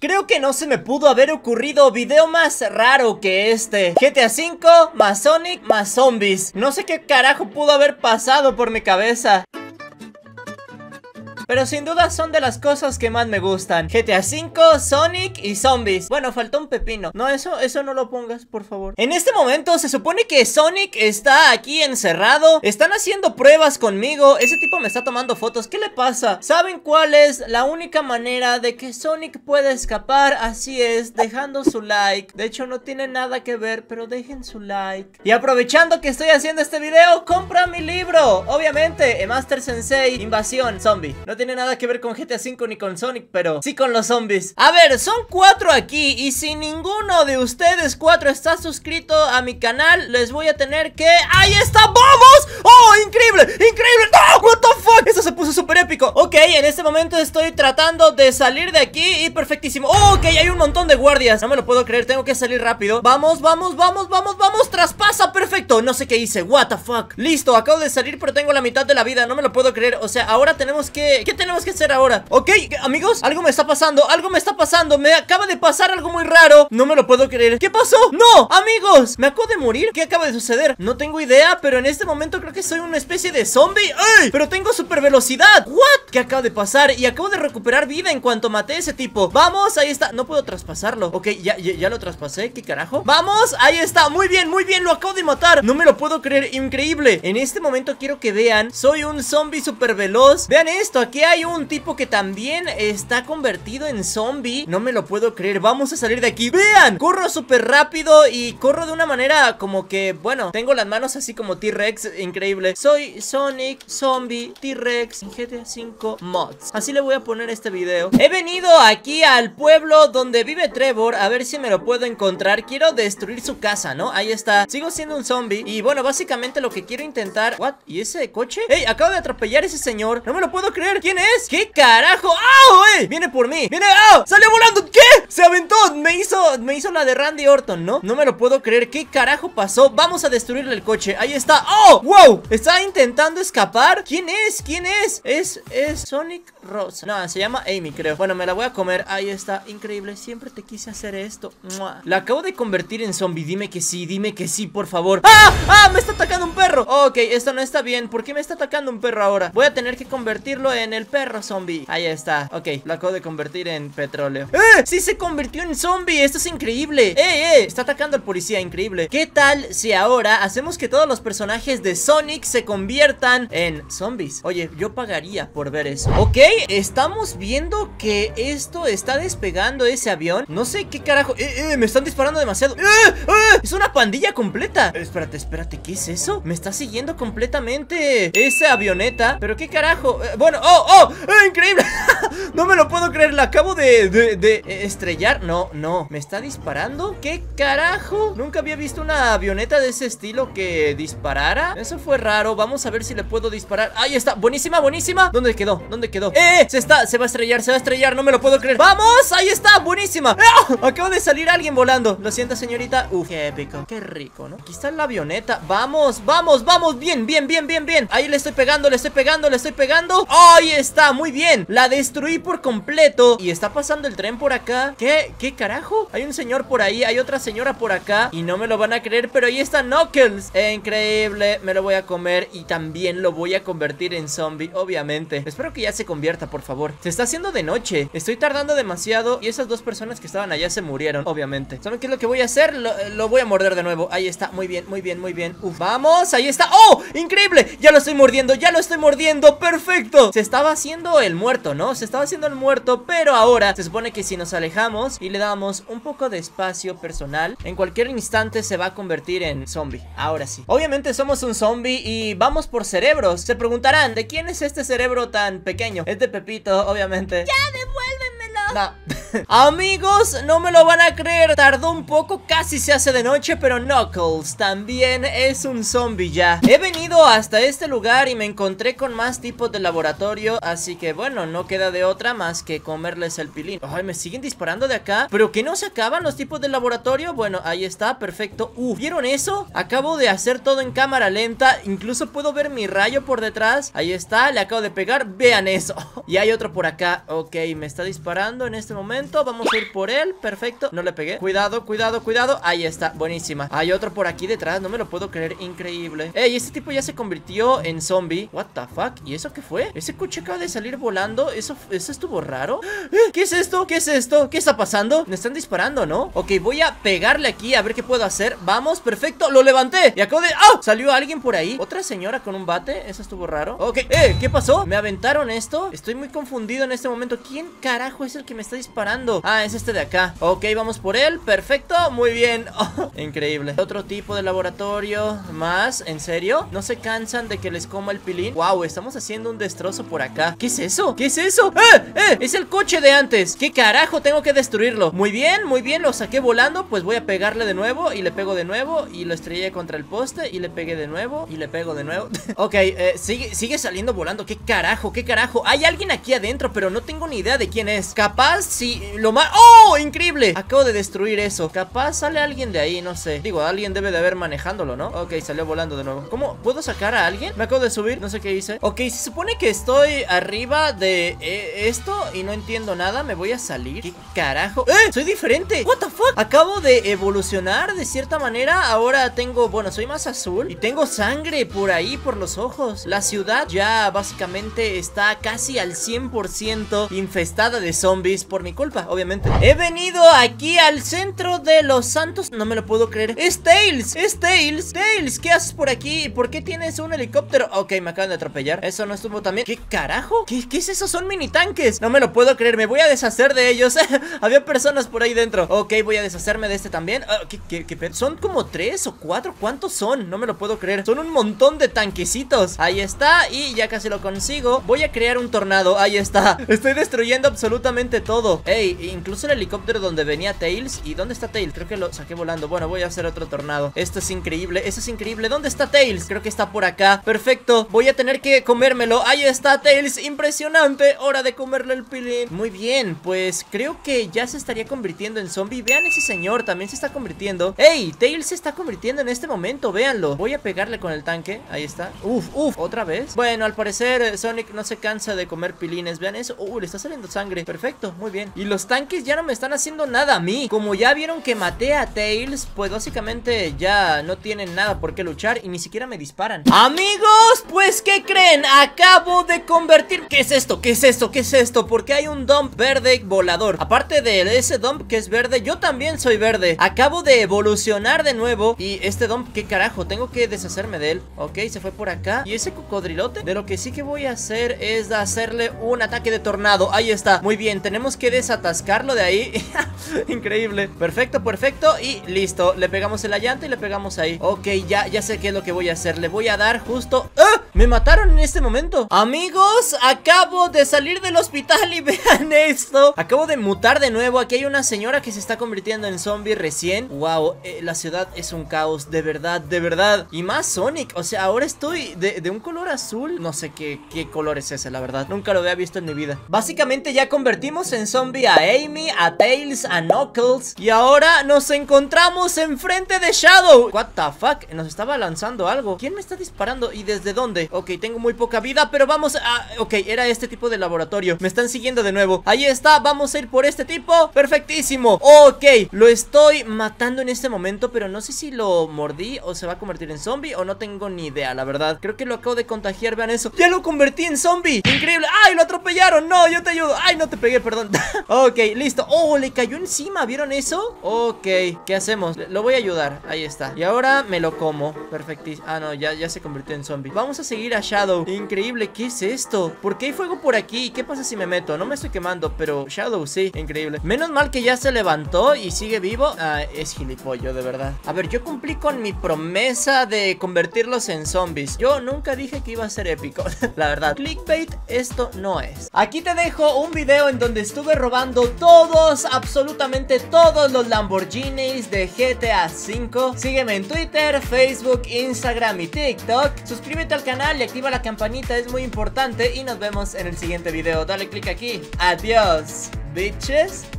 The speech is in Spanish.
Creo que no se me pudo haber ocurrido video más raro que este. GTA V, más Sonic, más zombies. No sé qué carajo pudo haber pasado por mi cabeza pero sin duda son de las cosas que más me gustan. GTA V, Sonic y zombies. Bueno, faltó un pepino. No, eso, eso no lo pongas, por favor. En este momento se supone que Sonic está aquí encerrado. Están haciendo pruebas conmigo. Ese tipo me está tomando fotos, ¿qué le pasa? ¿Saben cuál es la única manera de que Sonic pueda escapar? Así es, dejando su like. De hecho no tiene nada que ver, pero dejen su like. Y aprovechando que estoy haciendo este video, compra mi libro. Obviamente, Master Sensei, Invasión, Zombie tiene nada que ver con GTA V ni con Sonic, pero sí con los zombies. A ver, son cuatro aquí y si ninguno de ustedes cuatro está suscrito a mi canal, les voy a tener que... ¡Ahí está! ¡Vamos! ¡Oh, increíble! ¡Increíble! ¡No! ¡What the fuck! Eso se puso súper épico. Ok, en este momento estoy tratando de salir de aquí y perfectísimo. Ok, hay un montón de guardias. No me lo puedo creer, tengo que salir rápido. Vamos, vamos, vamos, vamos, vamos. Traspasa, perfecto. No sé qué hice. What the fuck. Listo, acabo de salir, pero tengo la mitad de la vida. No me lo puedo creer. O sea, ahora tenemos que... ¿Qué tenemos que hacer ahora? Ok, amigos, algo me está pasando Algo me está pasando, me acaba de pasar algo muy raro No me lo puedo creer ¿Qué pasó? ¡No! Amigos, ¿me acabo de morir? ¿Qué acaba de suceder? No tengo idea, pero en este momento creo que soy una especie de zombie ¡Ey! Pero tengo super velocidad ¿What? ¿Qué acaba de pasar? Y acabo de recuperar vida en cuanto maté a ese tipo. Vamos, ahí está. No puedo traspasarlo. Ok, ya, ya, lo traspasé. ¿Qué carajo? Vamos, ahí está. Muy bien, muy bien. Lo acabo de matar. No me lo puedo creer. Increíble. En este momento quiero que vean. Soy un zombie super veloz. Vean esto. Aquí hay un tipo que también está convertido en zombie. No me lo puedo creer, vamos a salir de aquí. ¡Vean! Corro súper rápido y corro de una manera como que, bueno Tengo las manos así como T-Rex, increíble. Soy Sonic, Zombie, T-Rex, GTA 5 Mods Así le voy a poner este video He venido aquí al pueblo donde vive Trevor A ver si me lo puedo encontrar Quiero destruir su casa, ¿no? Ahí está Sigo siendo un zombie Y bueno, básicamente lo que quiero intentar ¿What? ¿Y ese coche? ¡Ey! Acabo de atropellar a ese señor No me lo puedo creer ¿Quién es? ¿Qué carajo? ¡Ah, güey! Viene por mí ¡Viene! ¡Ah! ¡Salió volando! ¿Qué? Se aventó Me hizo, me hizo la de Randy Orton, ¿no? No me lo puedo creer ¿Qué carajo pasó? Vamos a destruirle el coche Ahí está ¡Oh! ¡Wow! Está intentando escapar ¿Quién es? ¿Quién es? Es, es Sonic Rosa No, se llama Amy, creo Bueno, me la voy a comer Ahí está Increíble Siempre te quise hacer esto La acabo de convertir en zombie Dime que sí Dime que sí, por favor ¡Ah! ¡Ah! Me está atacando un perro Ok, esto no está bien ¿Por qué me está atacando un perro ahora? Voy a tener que convertirlo en el perro zombie Ahí está, ok, lo acabo de convertir en petróleo ¡Eh! ¡Sí se convirtió en zombie! ¡Esto es increíble! ¡Eh, eh! Está atacando al policía, increíble ¿Qué tal si ahora hacemos que todos los personajes de Sonic se conviertan en zombies? Oye, yo pagaría por ver eso Ok, estamos viendo que esto está despegando ese avión No sé qué carajo ¡Eh, eh! Me están disparando demasiado ¡Eh! ¡Eh! Es una pandilla completa Espérate, espérate, ¿qué es eso? Me está siguiendo completamente esa avioneta ¿Pero qué carajo? Eh, bueno, ¡oh! ¡oh! ¡Eh, increíble! no me lo puedo creer, la acabo de, de, estrellar. No, no, ¿me está disparando? ¿Qué carajo? Nunca había visto una avioneta de ese estilo que disparara. Eso fue raro, vamos a ver si le puedo disparar. Ahí está, buenísima, buenísima. ¿Dónde quedó? ¿Dónde quedó? ¡Eh! Se está, se va a estrellar, se va a estrellar, no me lo puedo creer. ¡Vamos! Ahí está, buenísima. ¡Ah! Acaba de salir alguien volando. Lo siento, señorita. Uf, qué épico, qué rico, ¿no? Aquí está la avioneta. Vamos, vamos, vamos, bien, bien, bien, bien, bien. Ahí le estoy pegando, le estoy pegando, le estoy pegando. Ahí está, muy bien. La destruí por completo Y está pasando el tren por acá. ¿Qué? ¿Qué carajo? Hay un señor por ahí Hay otra señora por acá Y no me lo van a creer Pero ahí está Knuckles. Increíble Me lo voy a comer Y también lo voy a convertir en zombie Obviamente. Espero que ya se convierta, por favor. Se está haciendo de noche. Estoy tardando demasiado Y esas dos personas que estaban allá se murieron Obviamente. ¿Saben qué es lo que voy a hacer? Lo, voy a morder de nuevo. Ahí está Muy bien, muy bien, muy bien. Uf, vamos Ahí está. ¡Oh! Increíble Ya lo estoy mordiendo Ya lo estoy mordiendo. Perfecto. Se estaba haciendo el muerto, ¿no? Se estaba haciendo el muerto, pero ahora se supone que si nos alejamos y le damos un poco de espacio personal, en cualquier instante se va a convertir en zombie. Ahora sí. Obviamente somos un zombie y vamos por cerebros. Se preguntarán, ¿de quién es este cerebro tan pequeño? Es de Pepito, obviamente. ¡Ya, devuélvemelo! No. Amigos, no me lo van a creer Tardó un poco, casi se hace de noche Pero Knuckles también es un zombie ya. He venido hasta este lugar y me encontré con más tipos de laboratorio Así que bueno, no queda de otra más que comerles el pilín. Ay, me siguen disparando de acá ¿Pero que no se acaban los tipos de laboratorio? Bueno, ahí está, perfecto. Uh, ¿vieron eso? Acabo de hacer todo en cámara lenta Incluso puedo ver mi rayo por detrás. Ahí está, le acabo de pegar, vean eso. Y hay otro por acá, ok, me está disparando en este momento Vamos a ir por él, perfecto No le pegué, cuidado, cuidado, cuidado Ahí está, buenísima Hay otro por aquí detrás, no me lo puedo creer, increíble Ey, este tipo ya se convirtió en zombie What the fuck, ¿y eso qué fue? Ese coche acaba de salir volando ¿Eso, eso estuvo raro? ¿Eh? ¿Qué es esto? ¿Qué es esto? ¿Qué está pasando? Me están disparando, ¿no? Ok, voy a pegarle aquí a ver qué puedo hacer Vamos, perfecto, lo levanté Y acabo de... ¡Ah! Salió alguien por ahí Otra señora con un bate, eso estuvo raro Ok, eh, ¿qué pasó? ¿Me aventaron esto? Estoy muy confundido en este momento ¿Quién carajo es el que me está disparando? Ah, es este de acá Ok, vamos por él, perfecto, muy bien oh, Increíble Otro tipo de laboratorio más, ¿en serio? ¿No se cansan de que les coma el pilín? Wow, estamos haciendo un destrozo por acá ¿Qué es eso? ¿Qué es eso? ¡Eh! ¡Eh! Es el coche de antes ¿Qué carajo? Tengo que destruirlo Muy bien, muy bien, lo saqué volando Pues voy a pegarle de nuevo y le pego de nuevo Y lo estrellé contra el poste y le pegué de nuevo Y le pego de nuevo Ok, eh, sigue, sigue saliendo volando ¿Qué carajo? ¿Qué carajo? Hay alguien aquí adentro, pero no tengo ni idea de quién es Capaz si lo más... ¡Oh! ¡Increíble! Acabo de destruir eso Capaz sale alguien de ahí, no sé Digo, alguien debe de haber manejándolo, ¿no? Ok, salió volando de nuevo ¿Cómo? ¿Puedo sacar a alguien? Me acabo de subir, no sé qué hice Ok, se supone que estoy arriba de eh, esto Y no entiendo nada, me voy a salir ¿Qué carajo? ¡Eh! Soy diferente What the fuck? Acabo de evolucionar de cierta manera Ahora tengo, bueno, soy más azul Y tengo sangre por ahí, por los ojos La ciudad ya básicamente está casi al 100% infestada de zombies Por mi culpa, obviamente. He venido aquí al centro de los santos. No me lo puedo creer. Es Tails, es Tails Tails, ¿qué haces por aquí? ¿Por qué tienes un helicóptero? Ok, me acaban de atropellar. Eso no estuvo también ¿Qué carajo? ¿Qué, es eso? Son mini tanques No me lo puedo creer, me voy a deshacer de ellos. Había personas por ahí dentro. Ok, voy a deshacerme de este también. Ah, ¿qué, qué, qué Son como tres o cuatro ¿Cuántos son? No me lo puedo creer. Son un montón de tanquecitos. Ahí está Y ya casi lo consigo. Voy a crear un tornado. Ahí está. Estoy destruyendo absolutamente todo Incluso el helicóptero donde venía Tails ¿Y dónde está Tails? Creo que lo saqué volando. Bueno, voy a hacer otro tornado. Esto es increíble Eso es increíble. ¿Dónde está Tails? Creo que está por acá. Perfecto Voy a tener que comérmelo. Ahí está Tails Impresionante. Hora de comerle el pilín. Muy bien Pues creo que ya se estaría convirtiendo en zombie. Vean ese señor También se está convirtiendo. Ey, Tails se está convirtiendo en este momento Véanlo. Voy a pegarle con el tanque. Ahí está. Uf, uf ¿Otra vez? Bueno, al parecer eh, Sonic no se cansa de comer pilines. Vean eso. Uh, le está saliendo sangre. Perfecto, muy bien. Y los tanques ya no me están haciendo nada a mí Como ya vieron que maté a Tails Pues básicamente ya no tienen nada por qué luchar Y ni siquiera me disparan Amigos, pues ¿qué creen? Acabo de convertir... ¿Qué es esto? ¿Qué es esto? ¿Qué es esto? Porque hay un dump verde volador Aparte de ese dump que es verde Yo también soy verde Acabo de evolucionar de nuevo Y este dump, ¿qué carajo? Tengo que deshacerme de él Ok, se fue por acá ¿Y ese cocodrilote? De lo que sí que voy a hacer es hacerle un ataque de tornado Ahí está, muy bien, tenemos que desatascarlo de ahí. Increíble. Perfecto, perfecto. Y listo. Le pegamos en la llanta y le pegamos ahí. Ok, ya, ya sé qué es lo que voy a hacer. Le voy a dar justo... ¡Ah! Me mataron en este momento. Amigos, acabo de salir del hospital y vean esto. Acabo de mutar de nuevo. Aquí hay una señora que se está convirtiendo en zombie recién. Wow, eh, la ciudad es un caos. De verdad, de verdad. Y más Sonic, o sea, ahora estoy de, un color azul. No sé qué, qué color es ese, la verdad. Nunca lo había visto en mi vida. Básicamente ya convertimos en zombie a Amy, a Tails, a Knuckles. Y ahora nos encontramos enfrente de Shadow. What the fuck, nos estaba lanzando algo. ¿Quién me está disparando y desde dónde? Ok, tengo muy poca vida, pero vamos a... Ok, era este tipo de laboratorio Me están siguiendo de nuevo Ahí está, vamos a ir por este tipo Perfectísimo Ok, lo estoy matando en este momento Pero no sé si lo mordí o se va a convertir en zombie O no tengo ni idea, la verdad Creo que lo acabo de contagiar, vean eso ¡Ya lo convertí en zombie! ¡Increíble! ¡Ay, lo atropellaron! ¡No, yo te ayudo! ¡Ay, no te pegué, perdón! ok, listo ¡Oh, le cayó encima! ¿Vieron eso? Ok, ¿qué hacemos? Lo voy a ayudar, ahí está Y ahora me lo como Perfectísimo Ah, no, ya, ya se convirtió en zombie Vamos a seguir a Shadow. Increíble, ¿qué es esto? ¿Por qué hay fuego por aquí? ¿Qué pasa si me meto? No me estoy quemando, pero Shadow sí, increíble. Menos mal que ya se levantó y sigue vivo. Ah, es gilipollo, de verdad. A ver, yo cumplí con mi promesa de convertirlos en zombies. Yo nunca dije que iba a ser épico La verdad, clickbait, esto no es. Aquí te dejo un video en donde estuve robando todos, absolutamente todos los Lamborghinis de GTA V Sígueme en Twitter, Facebook, Instagram y TikTok. Suscríbete al y activa la campanita, es muy importante. Y nos vemos en el siguiente video. Dale click aquí. Adiós, bitches